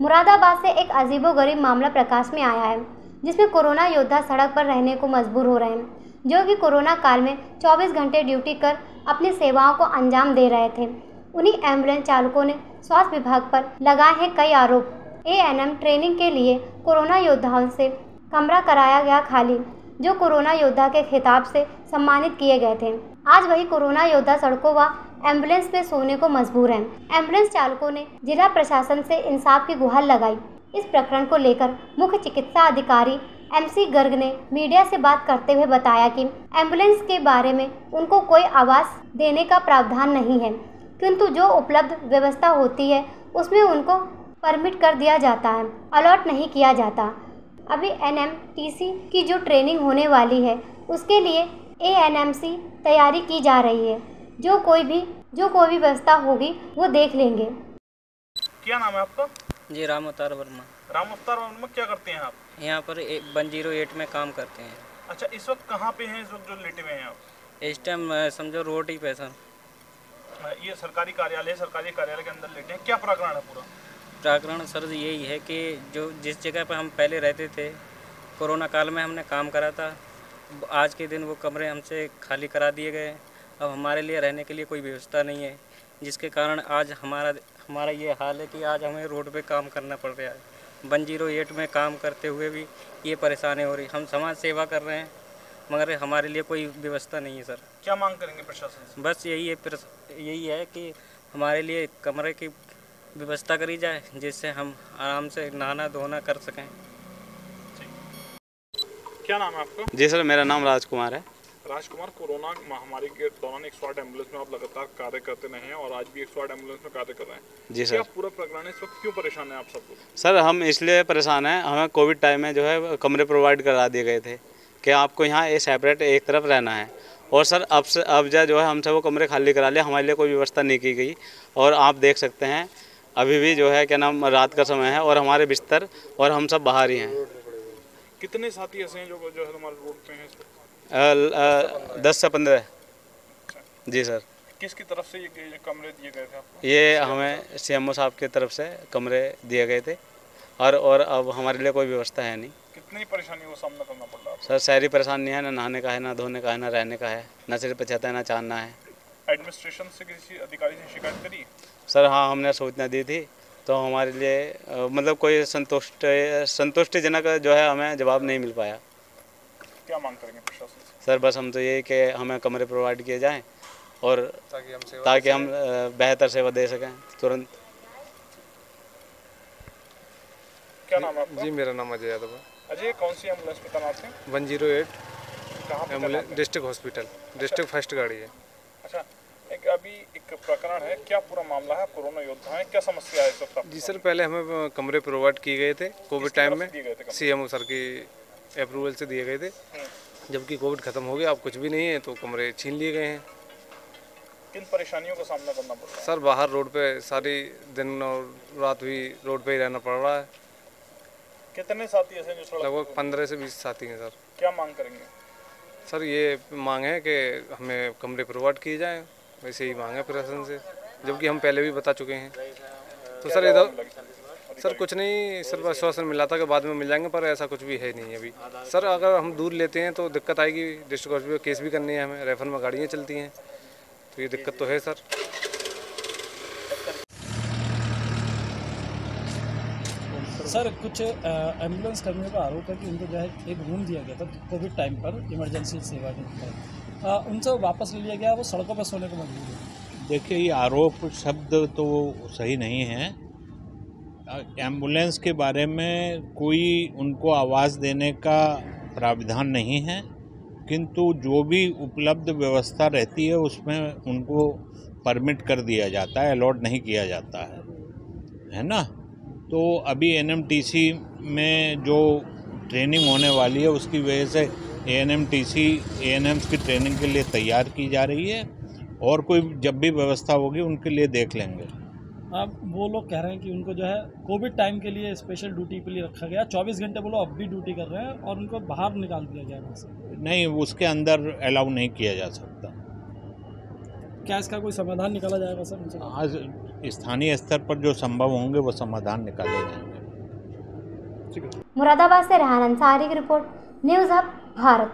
मुरादाबाद से एक अजीबोगरीब मामला प्रकाश में आया है, जिसमें कोरोना योद्धा सड़क पर रहने को मजबूर हो रहे हैं, जो कि कोरोना काल में 24 घंटे ड्यूटी कर अपनी सेवाओं को अंजाम दे रहे थे। उन्हीं एंबुलेंस चालकों ने स्वास्थ्य विभाग पर लगाए हैं कई आरोप। एएनएम ट्रेनिंग के लिए कोरोना योद्धाओं से कमरा कराया गया खाली, जो कोरोना योद्धा के खिताब से सम्मानित किए गए थे। आज वही कोरोना योद्धा सड़कों व एंबुलेंस में सोने को मजबूर हैं। एंबुलेंस चालकों ने जिला प्रशासन से इंसाफ की गुहार लगाई। इस प्रकरण को लेकर मुख्य चिकित्सा अधिकारी एमसी गर्ग ने मीडिया से बात करते हुए बताया कि एंबुलेंस के बारे में उनको कोई आवास देने का प्रावधान नहीं है, किंतु जो उपलब्ध व्यवस्था होती है, उसमें उनको परमिट कर दिया जाता है, अलॉट नहीं किया जाता। अभी एनएमटीसी की जो ट्रेनिंग होने वाली है, उसके लिए एएनएमसी तैयारी की जा रही है। जो कोई भी जो कोई भी व्यवस्था होगी वो देख लेंगे। क्या नाम है आपका? जी राम अवतार वर्मा। राम अवतार वर्मा क्या करते हैं आप? यहाँ पर वन ज़ीरो एट में काम करते हैं। अच्छा इस वक्त कहाँ पे हैं इस वक्त जो लेटे हुए हैं आप? इस टाइम समझो रोड ही पे सर। ये सरकारी कार्यालय सरकारी कार्यालय के अंदर लेटे हैं। क्या प्रकरण है पूरा? प्रकरण सर यही है कि जो जिस जगह पर हम पहले रहते थे कोरोना काल में हमने काम करा था आज के दिन वो कमरे हमसे खाली करा दिए गए। अब हमारे लिए रहने के लिए कोई व्यवस्था नहीं है जिसके कारण आज हमारा हमारा ये हाल है कि आज हमें रोड पे काम करना पड़ रहा है। वन ज़ीरो एट में काम करते हुए भी ये परेशानी हो रही हम समाज सेवा कर रहे हैं मगर हमारे लिए कोई व्यवस्था नहीं है सर। क्या मांग करेंगे प्रशासन से? बस यही है प्रस- यही है कि हमारे लिए कमरे की व्यवस्था करी जाए जिससे हम आराम से नहाना धोना कर सकें। क्या नाम है आपका? जी सर मेरा नाम राजकुमार है। राजकुमार कोरोना महामारी के दौरान एक स्वाट एंबुलेंस में आप लगातार कार्य करते रहे हैं और आज भी एक स्वाट एंबुलेंस में कार्य कर रहे हैं। जी सर। पूरा प्रकरण इस वक्त क्यों परेशान है आप सब सर हम इसलिए परेशान हैं हमें कोविड टाइम में जो है कमरे प्रोवाइड करा दिए गए थे कि आपको यहाँ एक सेपरेट एक तरफ़ रहना है। और सर अब से अब जो है हमसे वो कमरे खाली करा लिया हमारे लिए कोई व्यवस्था नहीं की गई। और आप देख सकते हैं अभी भी जो है क्या नाम रात का समय है और हमारे बिस्तर और हम सब बाहर ही हैं। कितने साथी ऐसे हैं जो जो है हमारे रोड पे हैं दस से पंद्रह। जी सर। किसकी तरफ़ से ये ये कमरे दिए गए थे आपको? ये हमें सी एम ओ साहब की तरफ़ से कमरे दिए गए थे। और और अब हमारे लिए कोई व्यवस्था है नहीं। कितनी परेशानियों का सामना करना पड़ रहा है सर शहरी परेशानी है ना नहाने का है ना धोने का है ना रहने का है ना सिर पे छत है ना चांदना है। एडमिनिस्ट्रेशन से किसी अधिकारी से शिकायत करी? सर हाँ हमने सूचना दी थी। तो हमारे लिए मतलब कोई संतुष्ट संतुष्टिजनक जो है हमें जवाब नहीं मिल पाया। क्या मांग करेंगे प्रशासन से? सर बस हम तो यही कि हमें कमरे प्रोवाइड किए जाएँ और ताकि हम अ, बेहतर सेवा दे सकें तुरंत। क्या नाम है आपका? जी मेरा नाम अजय यादव है। अजय कौन सी एंबुलेंस पे तैनात हैं one zero eight ambulance district hospital district first गाड़ी है। अच्छा एक अभी एक प्रकरण है क्या पूरा मामला है? कोरोना योद्धा है क्या समस्या है जी सर पहले हमें कमरे प्रोवाइड किए गए थे कोविड टाइम में? सीएमओ सर की अप्रूवल से दिए गए थे। जबकि कोविड खत्म हो गया अब कुछ भी नहीं है तो कमरे छीन लिए गए हैं। किन परेशानियों का सामना करना पड़ रहा है? सर बाहर रोड पे सारी दिन और रात भी रोड पे ही रहना पड़ रहा है। कितने साथी ऐसे जो लगभग पंद्रह से बीस साथी हैं सर। क्या मांग करेंगे? सर ये मांग है कि हमें कमरे प्रोवाइड किए जाएँ वैसे ही मांग है प्रशासन से जबकि हम पहले भी बता चुके हैं। तो सर इधर सर कुछ नहीं सर आश्वासन मिला था कि बाद में मिल जाएँगे पर ऐसा कुछ भी है नहीं अभी। सर अगर हम दूर लेते हैं तो दिक्कत आएगी। डिस्ट्रिक्ट हॉस्पिटल केस भी करनी है हमें। रेफर में गाड़ियाँ चलती हैं। तो ये दिक्कत तो है सर। सर कुछ एंबुलेंस कर्मियों का आरोप है कि उनको जो है एक रूम दिया गया था कोविड टाइम पर इमरजेंसी सेवा के तहत। उनसे वापस ले लिया गया वो सड़कों पर सोने को मजबूर है। देखिए ये आरोप शब्द तो सही नहीं है। एंबुलेंस के बारे में कोई उनको आवाज़ देने का प्राविधान नहीं है, किंतु जो भी उपलब्ध व्यवस्था रहती है उसमें उनको परमिट कर दिया जाता है, अलॉट नहीं किया जाता है। है ना? तो अभी एनएमटीसी में जो ट्रेनिंग होने वाली है, उसकी वजह से एएनएमटीसी एएनएम्स की ट्रेनिंग के लिए तैयार की जा रही है और कोई जब भी व्यवस्था होगी, उनके लिए देख लेंगे। अब वो लोग कह रहे हैं कि उनको जो है कोविड टाइम के लिए स्पेशल ड्यूटी के लिए रखा गया। चौबीस घंटे वो लोग अब भी ड्यूटी कर रहे हैं और उनको बाहर निकाल दिया गया वहाँ से। नहीं उसके अंदर अलाउ नहीं किया जा सकता। क्या इसका कोई समाधान निकाला जाएगा सर उनसे आज स्थानीय स्तर पर जो संभव होंगे वो समाधान निकाले जाएँगे। मुरादाबाद से रेहान अंसारी की रिपोर्ट न्यूज़ हब भारत।